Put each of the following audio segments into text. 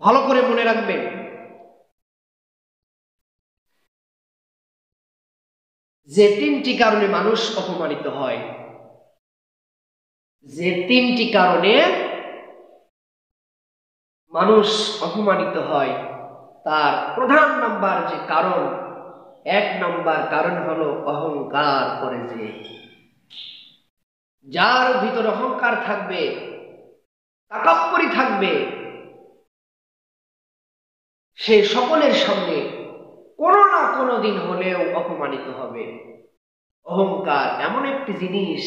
ভালো করে মনে রাখবেন। যে তিনটি কারণে মানুষ অপমানিত হয়, যে তিনটি কারণে মানুষ অপমানিত হয়, তার প্রধান নাম্বার যে কারণ, এক নাম্বার কারণ হলো অহংকার করে যে। যার ভিতর অহংকার থাকবে, তাকাপ্পরি থাকবে সে সকলের সামনে কোনো না কোনো দিন হলেও অপমানিত হবে। অহংকার এমন একটি জিনিস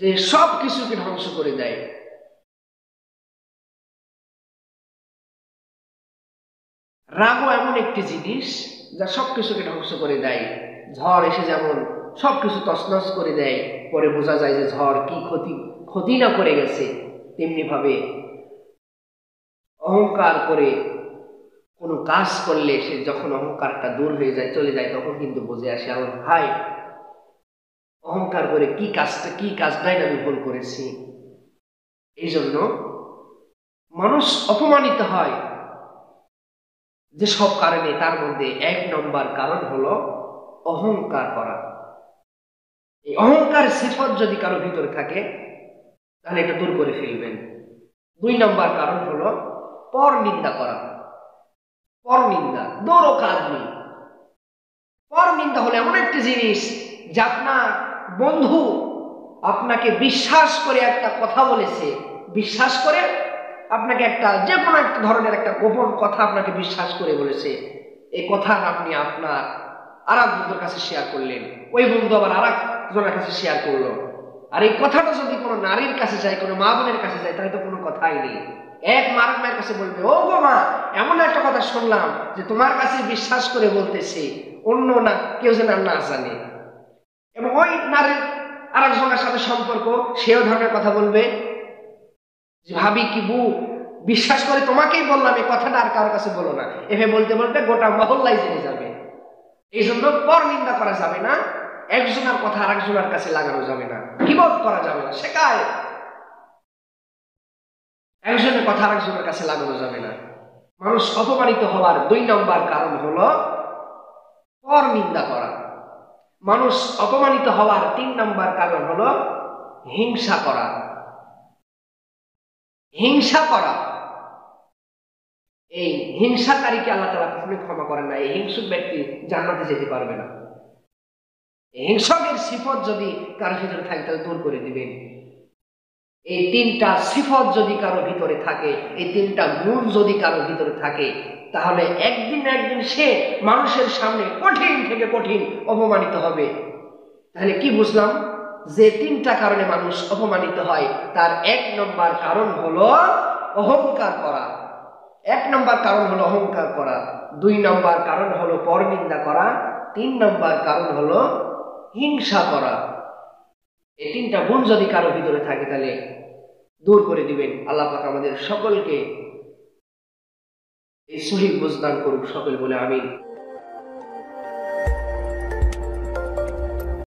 যে সব কিছুকে ধ্বংস করে দেয়। রাগও এমন একটি জিনিস যা সব কিছুকে ধ্বংস করে দেয়। ঝড় এসে যেমন সব কিছু তছনছ করে দেয়, পরে বোঝা যায় যে ঝড় কি ক্ষতি ক্ষতি না করে গেছে তেমনি ভাবে অহংকার করে কোনো কাজ করলে সে যখন অহংকারটা দূর হয়ে যায়, চলে যায়, তখন কিন্তু বুঝে আসে আমার ভাই, অহংকার করে কি কাজটা, কি কাজটাই আমি ভুল করেছি? এই জন্য মানুষ অপমানিত হয়। যে সব কারণে তার মধ্যে এক নম্বর কারণ হলো অহংকার করা। এই অহংকার সিফত যদি কারও ভিতরে থাকে, তাহলে এটা দূর করে ফেলবেন। দুই নম্বর কারণ হলো পর নিন্দা করা। পর নিন্দা দৌড়ো কাদমি পর নিন্দা হলো এমন একটি জিনিস যে আপনার বন্ধু আপনাকে বিশ্বাস করে একটা কথা বলেছে। বিশ্বাস করে আপনাকে একটা যে কোনো একটা ধরনের একটা গোপন কথা আপনাকে বিশ্বাস করে বলেছে। এই কথা আপনি আপনার আর এক বন্ধুর কাছে শেয়ার করলেন। ওই বন্ধু আবার আর একজনের কাছে শেয়ার করল। আর এই কথাটা যদি কোনো নারীর কাছে যায়, কোনো মা বোনের কাছে যায়, তাহলে তো কোনো কথাই নেই। এক মারক মায়ের কাছে বলবে ও গো মা, এমন একটা কথা শুনলাম যে তোমার কাছে বিশ্বাস করে বলতেছে, অন্য না, কেউ যেন না জানে। এবং ওই নারীর আর একজনের সাথে সম্পর্ক, সেও ধরনের কথা বলবে। যে ভাবি, কি বু, বিশ্বাস করে তোমাকেই বললাম, এই কথাটা আর কারোর কাছে বলো না। এভাবে বলতে বলতে গোটা মহল্লাই জেনে যাবে। এই জন্য পর নিন্দা করা যাবে না, একজনের কথা আরেকজনের কাছে লাগানো যাবে না। কিবোধ করা যাবে না? শেখায়। একজনের কথা আরেকজনের কাছে লাগানো যাবে না। মানুষ অপমানিত হওয়ার দুই নম্বর কারণ হল পর নিন্দা করা। মানুষ অপমানিত হওয়ার তিন নম্বর কারণ হলো হিংসা করা। হিংসা করা। এই হিংসাকারীকে আল্লাহ তালা কখনোই ক্ষমা করেন না, এই হিংসুক ব্যক্তি জান্নাতে যেতে পারবে না। হিংসকের সিফত যদি কারও ভিতরে থাকে, তাহলে দূর করে দিবেন। এই তিনটা সিফত যদি কারও ভিতরে থাকে, এই তিনটা গুণ যদি কারও ভিতরে থাকে, তাহলে একদিন একদিন সে মানুষের সামনে কঠিন থেকে কঠিন অপমানিত হবে। তাহলে কি বুঝলাম? যে তিনটা কারণে মানুষ অপমানিত হয়, তার এক নম্বর কারণ হলো অহংকার করা। এক নম্বর কারণ হলো অহংকার করা। দুই নম্বর কারণ হলো পরনিন্দা করা। তিন নম্বর কারণ হলো হিংসা করা। এই তিনটা গুণ যদি কারও ভিতরে থাকে তাহলে দূর করে দিবেন। আল্লাহ পাক আমাদের সকলকে এই সহি বুঝদান করুক, সকল বলে আমিন।